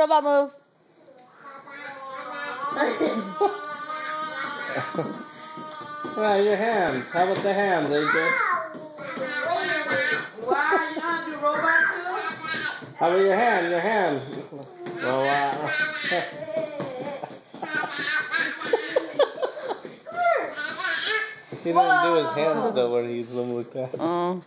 robot move. Ah, your hands. How about the hands, AJ? Wow, you don't to do robot too? How about your hand? Your hand. Oh, wow. he didn't do his hands though when he's them like that. Oh.